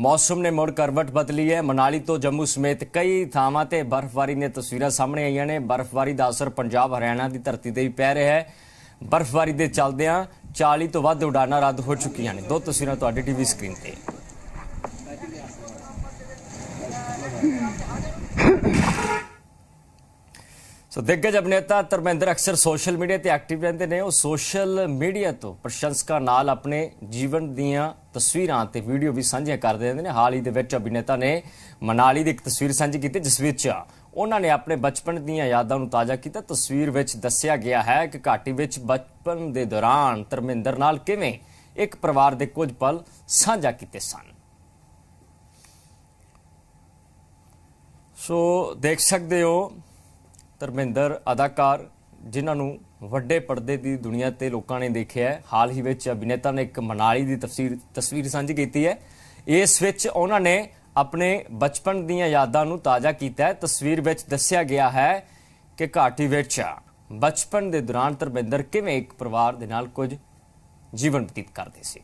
ਮੌਸਮ ਨੇ ਮੁੜ ਕਰਵਟ ਬਦਲੀ ਹੈ। ਮਨਾਲੀ ਤੋਂ ਜੰਮੂ ਸਮੇਤ ਕਈ ਥਾਵਾਂ ਤੇ ਬਰਫ਼ਬਾਰੀ ਦੀਆਂ ਤਸਵੀਰਾਂ ਸਾਹਮਣੇ ਆਈਆਂ ਨੇ। ਬਰਫ਼ਬਾਰੀ ਦਾ ਅਸਰ ਪੰਜਾਬ ਹਰਿਆਣਾ ਦੀ ਧਰਤੀ ਤੇ ਵੀ ਪੈ ਰਿਹਾ ਹੈ। ਬਰਫ਼ਬਾਰੀ ਦੇ ਚੱਲਦਿਆਂ 40 ਤੋਂ ਵੱਧ ਉਡਾਨਾਂ ਰੱਦ ਹੋ ਚੁੱਕੀਆਂ ਨੇ। ਦੋ ਤਸਵੀਰਾਂ ਤੁਹਾਡੀ ਟੀਵੀ ਸਕਰੀਨ ਤੇ। ਸੋ ਦਿੱਗਜ ਅਭਿਨੇਤਾ ਧਰਮਿੰਦਰ ਅਕਸਰ ਸੋਸ਼ਲ ਮੀਡੀਆ ਤੇ ਐਕਟਿਵ ਰਹਿੰਦੇ ਨੇ। ਉਹ ਸੋਸ਼ਲ ਮੀਡੀਆ ਤੋਂ ਪ੍ਰਸ਼ੰਸਕਾਂ ਨਾਲ ਆਪਣੇ ਜੀਵਨ ਦੀਆਂ ਤਸਵੀਰਾਂ ਤੇ ਵੀਡੀਓ ਵੀ ਸਾਂਝੀਆਂ ਕਰਦੇ ਰਹਿੰਦੇ ਨੇ। ਹਾਲ ਹੀ ਦੇ ਵਿੱਚ ਅਭਿਨੇਤਾ ਨੇ ਮਨਾਲੀ ਦੀ ਇੱਕ ਤਸਵੀਰ ਸਾਂਝੀ ਕੀਤੀ, ਜਿਸ ਵਿੱਚ ਉਹਨਾਂ ਨੇ ਆਪਣੇ ਬਚਪਨ ਦੀਆਂ ਯਾਦਾਂ ਨੂੰ ਤਾਜ਼ਾ ਕੀਤਾ। ਤਸਵੀਰ ਵਿੱਚ ਦੱਸਿਆ ਗਿਆ ਹੈ ਕਿ ਘਾਟੀ ਵਿੱਚ ਬਚਪਨ ਦੇ ਦੌਰਾਨ ਧਰਮਿੰਦਰ ਨਾਲ ਕਿਵੇਂ ਇੱਕ ਪਰਿਵਾਰ ਦੇ ਕੁਝ ਪਲ ਸਾਂਝਾ ਕੀਤੇ ਸਨ। ਸੋ ਦੇਖ ਸਕਦੇ ਹੋ ਧਰਮਿੰਦਰ ਅਦਾਕਾਰ, ਜਿਨ੍ਹਾਂ ਨੂੰ ਵੱਡੇ ਪਰਦੇ ਦੀ ਦੁਨੀਆ ਤੇ ਲੋਕਾਂ ਨੇ ਦੇਖਿਆ ਹੈ। ਹਾਲ ਹੀ ਵਿੱਚ ਅਭਿਨੇਤਾ ਨੇ ਇੱਕ ਮਨਾਲੀ ਦੀ ਤਸਵੀਰ ਤਸਵੀਰ ਸਾਂਝੀ ਕੀਤੀ ਹੈ। ਇਸ ਵਿੱਚ ਉਹਨਾਂ ਨੇ ਆਪਣੇ ਬਚਪਨ ਦੀਆਂ ਯਾਦਾਂ ਨੂੰ ਤਾਜ਼ਾ ਕੀਤਾ ਹੈ। ਤਸਵੀਰ ਵਿੱਚ ਦੱਸਿਆ ਗਿਆ ਹੈ ਕਿ ਘਾਟੀ ਵਿੱਚ ਬਚਪਨ ਦੇ ਦੌਰਾਨ ਧਰਮਿੰਦਰ ਕਿਵੇਂ ਇੱਕ ਪਰਿਵਾਰ ਦੇ ਨਾਲ ਕੁਝ ਜੀਵਨ ਬਤੀਤ ਕਰਦੇ ਸੀ।